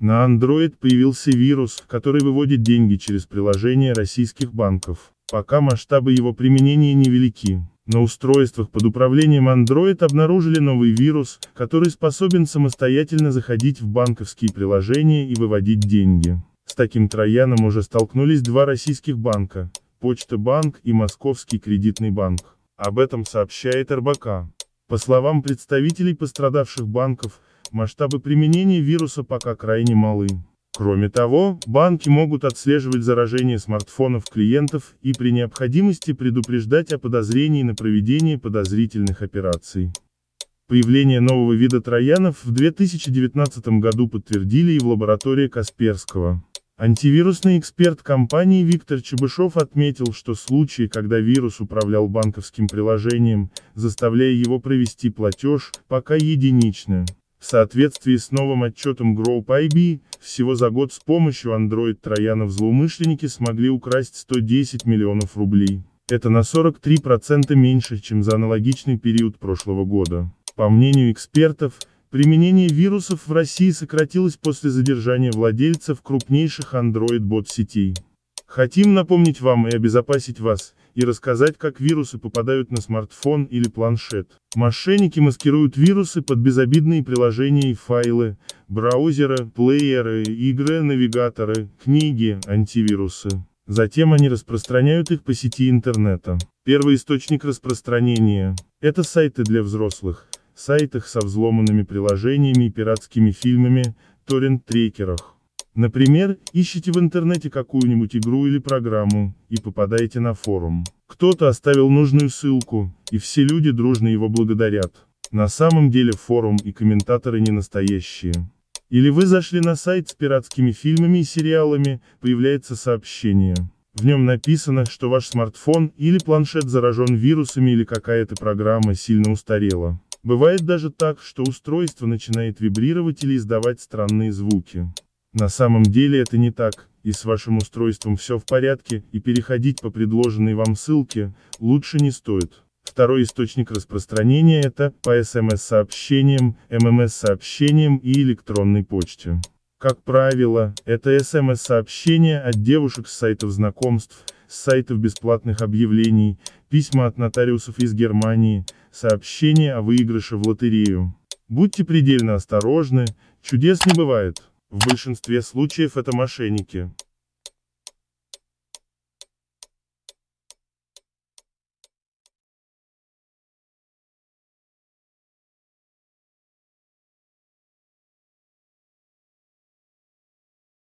На Android появился вирус, который выводит деньги через приложение российских банков. Пока масштабы его применения невелики. На устройствах под управлением Android обнаружили новый вирус, который способен самостоятельно заходить в банковские приложения и выводить деньги. С таким трояном уже столкнулись два российских банка, Почта банк и Московский кредитный банк. Об этом сообщает РБК. По словам представителей пострадавших банков, масштабы применения вируса пока крайне малы. Кроме того, банки могут отслеживать заражение смартфонов клиентов и при необходимости предупреждать о подозрении на проведение подозрительных операций. Появление нового вида троянов в 2019 году подтвердили и в лаборатории Касперского. Антивирусный эксперт компании Виктор Чебышев отметил, что случаи, когда вирус управлял банковским приложением, заставляя его провести платеж, пока единичны. В соответствии с новым отчетом Group IB, всего за год с помощью Android троянов злоумышленники смогли украсть 110 миллионов рублей. Это на 43% меньше, чем за аналогичный период прошлого года. По мнению экспертов, применение вирусов в России сократилось после задержания владельцев крупнейших Android-бот сетей. Хотим напомнить вам и обезопасить вас, и рассказать, как вирусы попадают на смартфон или планшет. Мошенники маскируют вирусы под безобидные приложения и файлы, браузеры, плееры, игры, навигаторы, книги, антивирусы. Затем они распространяют их по сети интернета. Первый источник распространения – это сайты для взрослых, сайтах со взломанными приложениями и пиратскими фильмами, торрент-трекерах. Например, ищите в интернете какую-нибудь игру или программу, и попадаете на форум. Кто-то оставил нужную ссылку, и все люди дружно его благодарят. На самом деле форум и комментаторы не настоящие. Или вы зашли на сайт с пиратскими фильмами и сериалами, появляется сообщение. В нем написано, что ваш смартфон или планшет заражен вирусами или какая-то программа сильно устарела. Бывает даже так, что устройство начинает вибрировать или издавать странные звуки. На самом деле это не так, и с вашим устройством все в порядке, и переходить по предложенной вам ссылке, лучше не стоит. Второй источник распространения это по СМС-сообщениям, ММС-сообщениям и электронной почте. Как правило, это СМС-сообщения от девушек с сайтов знакомств, с сайтов бесплатных объявлений, письма от нотариусов из Германии, сообщения о выигрыше в лотерею. Будьте предельно осторожны, чудес не бывает. В большинстве случаев это мошенники.